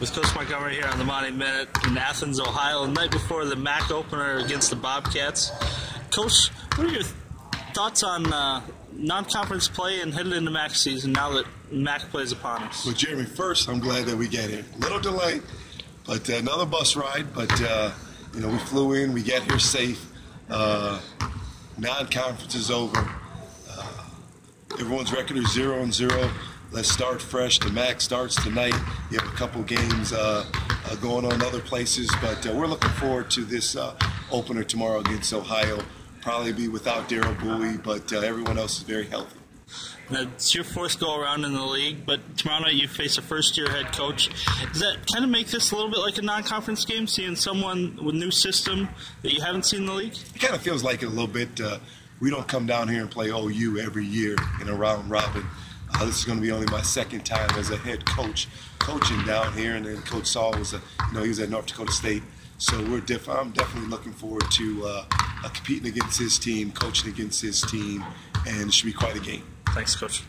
with Coach Montgomery here on the Monty Minute in Athens, Ohio, the night before the MAC opener against the Bobcats. Coach, what are your thoughts on uh, non-conference play and headed into MAC season now that MAC plays upon us? Well, Jeremy, first, I'm glad that we get here. Little delay, but uh, another bus ride. But uh, you know, we flew in, we get here safe. Uh, non-conference is over. Uh, everyone's record is zero and zero. Let's start fresh. The MAC starts tonight. You have a couple games uh, uh, going on other places, but uh, we're looking forward to this uh, opener tomorrow against Ohio. Probably be without Darrell Bowie, but uh, everyone else is very healthy. Now, it's your fourth go around in the league, but tomorrow night you face a first year head coach. Does that kind of make this a little bit like a non conference game, seeing someone with new system that you haven't seen in the league? It kind of feels like it a little bit. Uh, we don't come down here and play OU every year in a round robin. Uh, this is going to be only my second time as a head coach coaching down here, and then Coach Saul was a, you know, he was at North Dakota State. So we're diff- I'm definitely looking forward to uh, competing against his team, coaching against his team, and it should be quite a game. Thanks, Coach.